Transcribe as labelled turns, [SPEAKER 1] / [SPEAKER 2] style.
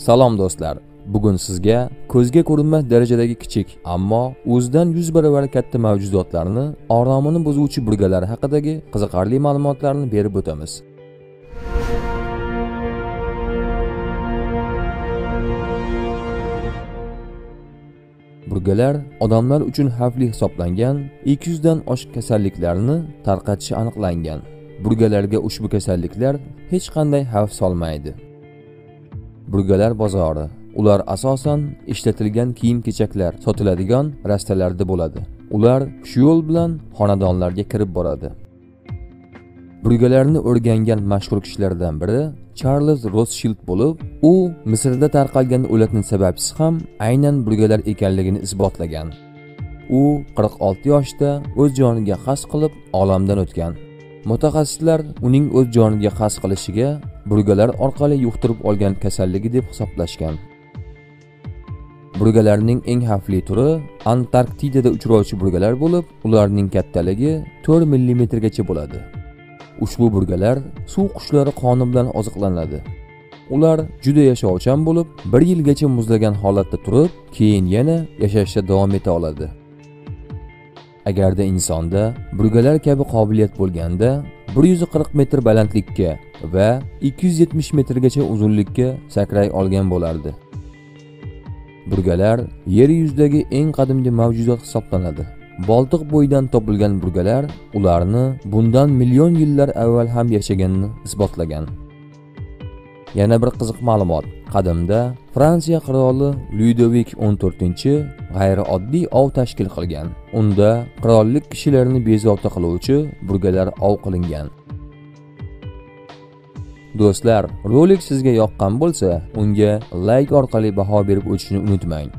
[SPEAKER 1] Salom do'stlar. Bugun sizga ko'zga ko'rinmas darajadagi kichik, ammo o'zidan 100 barobar katta mavjudotlarni oromini buzuvchi burgalar haqidagi qiziqarli ma'lumotlarni berib o'tamiz. Burgalar odamlar uchun xavfli hisoblangan 200 dan oshiq kasalliklarni tarqatishi aniqlangan. Burgalarga ushbu kasalliklar hech qanday xavf solmaydi. Burgalar bozori. Ular asosan ishlatilgan kiyim-kechaklar sotiladigan rastalarda bo'ladi. Ular shu yo'l bilan xonadonlarga kirib boradi. Burgalarni o'rgangan mashhur kishilardan biri charlz rosshild bo'lib, u Misrda tarqalgan o'latni sababchisi ham aynan burgalar ekanligini isbotlagan. U 46 yoshda o'z joniga qasd qilib olamdan o'tgan. Mutaxassislar uning o'z joniga qasd qilishiga burgalar orqali yuqtirib olgan kasalligi deb hisoblashgan. Burgalarning eng xavfli turi Antarktidada uchrovchi burgalar bo'lib, ularning kattaligi 4 millimetrgacha bo'ladi. Ushbu burgalar suv qushlari qoni bilan oziqlanadi. Ular juda yashovchan bo'lib, bir yilgacha muzlagan holatda turib, keyin yana yashashda davom eta oladi. Agarda insonda burgalar kabi qobiliyat bo'lganda 140 metr balandlikka va 270 metrgacha uzunlikka sakray olgan bo'lardi. Burgalar yer yuzidagi eng qadimgi mavjudot hisoblanadi. Boltiq bo'yidan topilgan burgalar ularni bundan million yillar avval ham yashaganini isbotlagan. Yana bir qiziq ma'lumot. Qadimda Fransiya qiroli Ludovik 14 g'ayrioddiy ov tashkil qilgan. Unda qirollik kishilarini bezovta qiluvchi burgalar ov qilingan. Do'stlar, rolik sizga yoqqan bo'lsa, unga like orqali baho berib o'tishni unutmang.